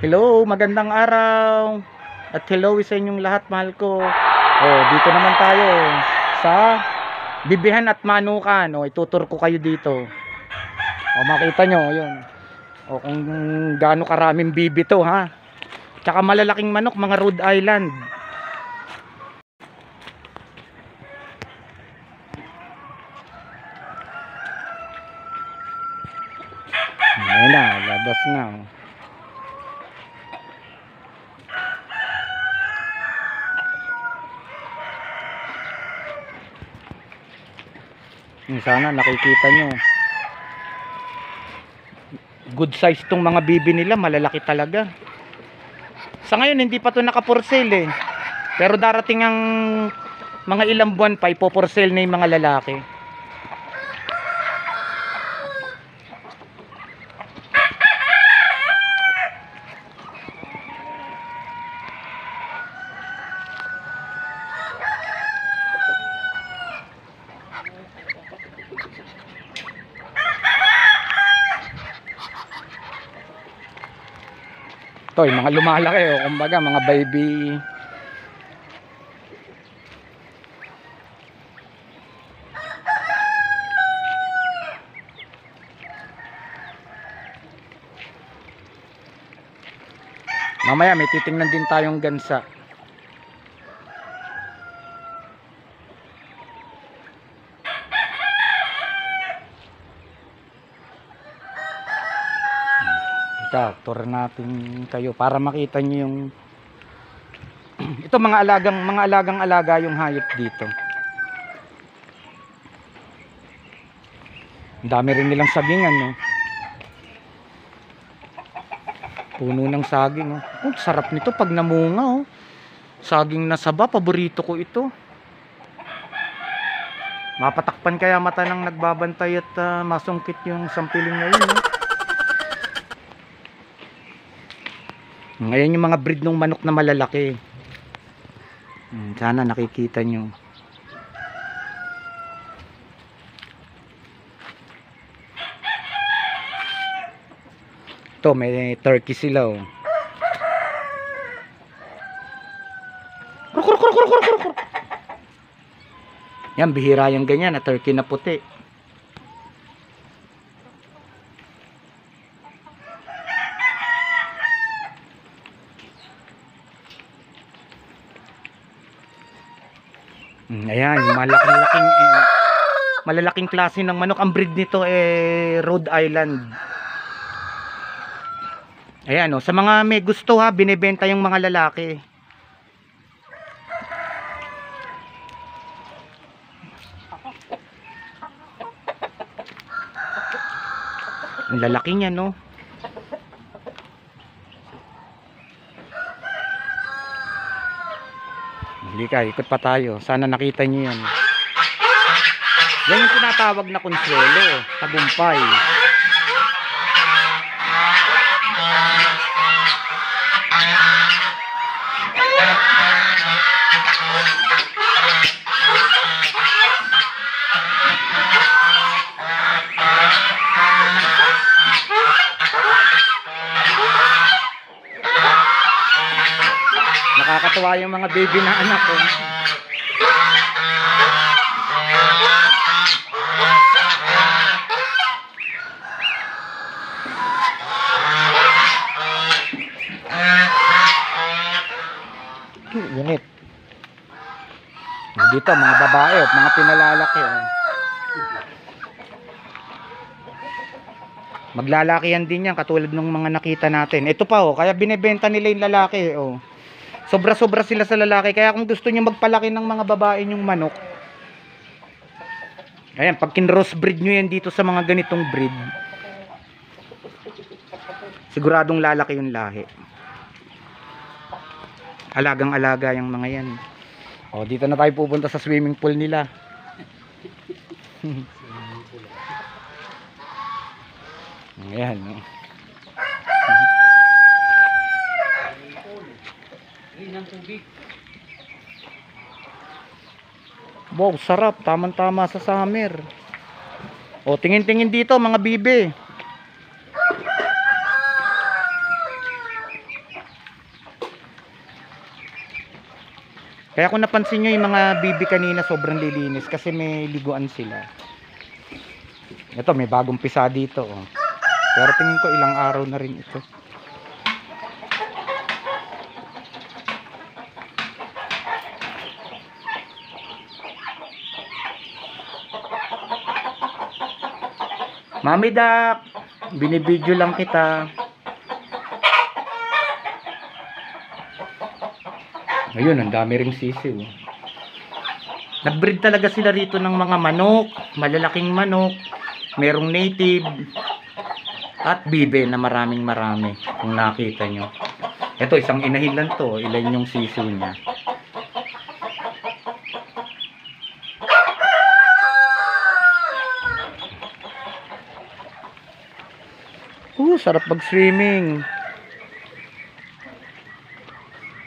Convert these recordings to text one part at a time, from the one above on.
Hello, magandang araw. At hello sa inyong lahat, mahal ko. Oh, dito naman tayo sa Bibihan at Manukan. Oh, itutur ko kayo dito. Oh, makita nyo, yun. Oh, kung gaano karaming bibi to, ha. Tsaka malalaking manok, mga Rhode Island. Ayun na, labas na. oh. Yung Sana nakikita nyo. Good size tong mga bibi nila, malalaki talaga. Sa ngayon hindi pa to naka for eh. Pero darating ang mga ilang buwan pa ipo for sale na yung mga lalaki. Ito, yung mga lumalaki oh, kumbaga mga baby. Mamaya may titingnan din tayong gansa. Ito, tour natin kayo para makita nyo yung ito mga alagang mga alagang alaga yung hayop dito. Dami rin nilang sabingan, no. Puno ng saging, oh. Oh, sarap nito pag namunga, oh. Saging na saba, paborito ko ito. Mapatakpan kaya mata ng nagbabantay at ah, masungkit yung sampiling ngayon, no. Ngayon yung mga breed ng manok na malalaki. Hmm, Sana nakikita nyo. Ito, may turkey sila oh. Yan, bihira yung ganyan na turkey na puti. Ayan, malaking-laking eh, malalaking klase ng manok. Ang breed nito eh Rhode Island. Ayan oh, sa mga may gusto ha, binebenta yung mga lalaki. Ang lalaki niya no. Hindi ka, ikot pa tayo. Sana nakita niyo yan. Yan yung tinatawag na konsuelo, tagumpay. Nakakatuwa yung mga baby na anak ko. Unit. Dito mga babae at mga pinalalaki. Oh. Maglalakihan din yan katulad ng mga nakita natin. Ito pa oh, kaya binebenta nila yung lalaki oh. Sobra-sobra sila sa lalaki. Kaya kung gusto niyo magpalaki ng mga babae yung manok. Ayan, pag kin-cross breed nyo yan dito sa mga ganitong breed. Siguradong lalaki yung lahi. Alagang-alaga yung mga yan. O, dito na tayo pupunta sa swimming pool nila. Ayan. ng tubig. Wow, sarap. Tamang-tama sa summer. O, tingin-tingin dito mga bibe. Kaya kung napansin nyo yung mga bibi kanina sobrang lilinis kasi may liguan sila. Ito, may bagong pisa dito. Oh. Pero tingin ko ilang araw na rin ito. Mami Dak, binibidyo lang kita. Ayun, ang dami ring sisiw. Nag-breed talaga sila rito ng mga manok, malalaking manok, merong native, at bibe na maraming marami, kung nakita nyo. Ito, isang inahin lang to, ilan yung sisiw niya. Uh, sarap mag-swimming.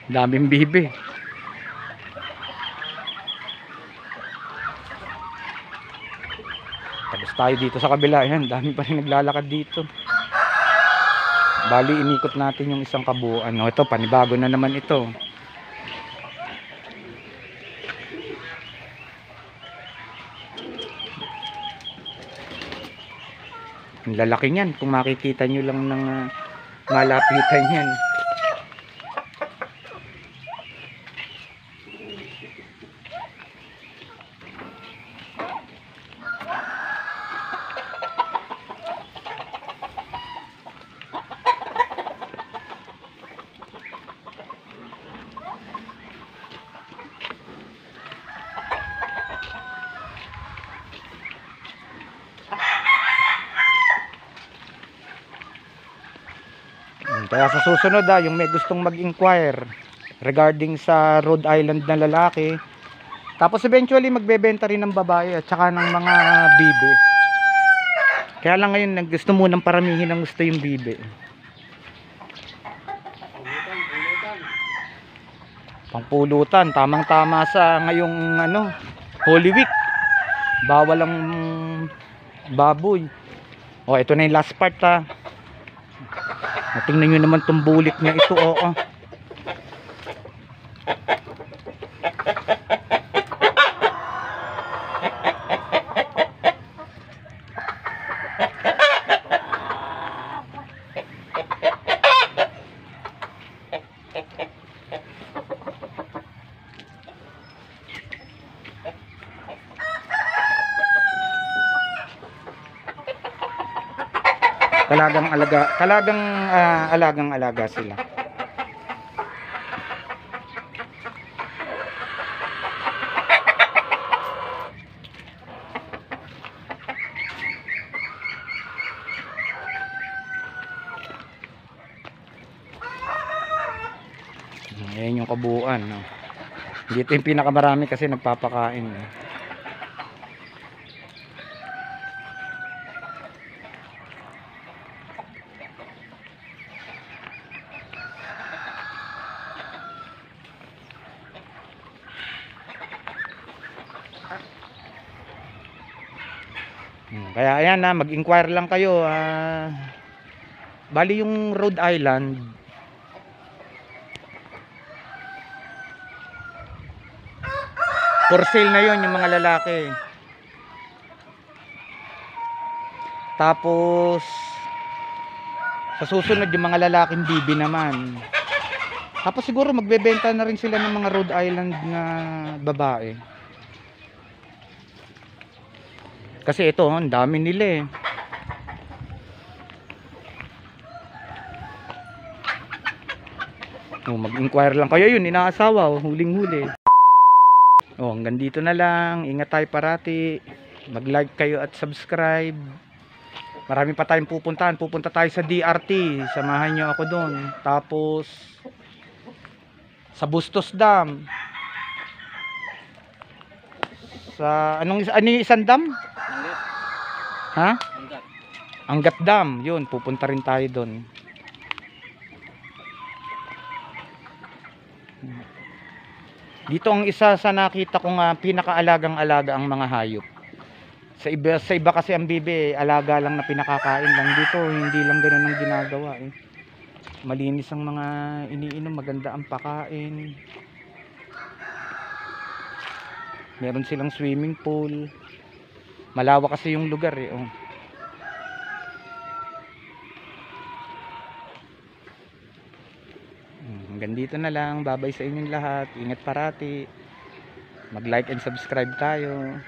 Daming bibe. Tapos tayo dito sa kabila. Yan, dami pa rin naglalakad dito. Bali, inikot natin yung isang kabuuan. No, ito, panibago na naman ito. Ang lalaki niyan. Kung makikita nyo lang ng uh, malapitan yan. Kaya sa susunod ah, yung may gustong mag-inquire regarding sa Rhode Island na lalaki. Tapos eventually magbebenta rin ng babae at saka ng mga bibe. Kaya lang ngayon gusto mo ng paramihin ang gusto yung bibe. Pangpulutan, tamang-tama sa ngayong ano, Holy Week. Bawal ang baboy. Oh, ito na yung last part ah. Tingnan nyo naman tong na ito, oo. Talagang alaga, talagang ah, alagang alaga sila. Ayan yung kabuuan. No? Dito yung pinakamarami kasi nagpapakain. Eh. Kaya ayan na, mag-inquire lang kayo. ah. bali yung Rhode Island, for sale na yon yung mga lalaki. Tapos, sa susunod yung mga lalaking bibi naman. Tapos siguro magbebenta na rin sila ng mga Rhode Island na babae. Kasi ito, ang dami nila eh. Oh, mag-inquire lang kayo yun, inaasawa, oh, huling-huli. Oh, hanggang dito na lang. Ingat tayo parati. Mag-like kayo at subscribe. Marami pa tayong pupuntahan. Pupunta tayo sa DRT. Samahan nyo ako doon. Tapos sa Bustos Dam. Sa anong ano yung isang dam? Ha? Angat Dam. Yun, pupunta rin tayo doon. Dito ang isa sa nakita kong ah, pinakaalagang-alaga ang mga hayop. Sa iba, sa iba kasi ang bibi, eh, alaga lang na pinakakain lang. Dito, hindi lang ganun ang ginagawa eh. Malinis ang mga iniinom, maganda ang pakain. Meron silang swimming pool. Malawak kasi yung lugar eh. Oh. Hmm, Hanggang dito na lang. Babay sa inyong lahat. Ingat parati. Mag-like and subscribe tayo.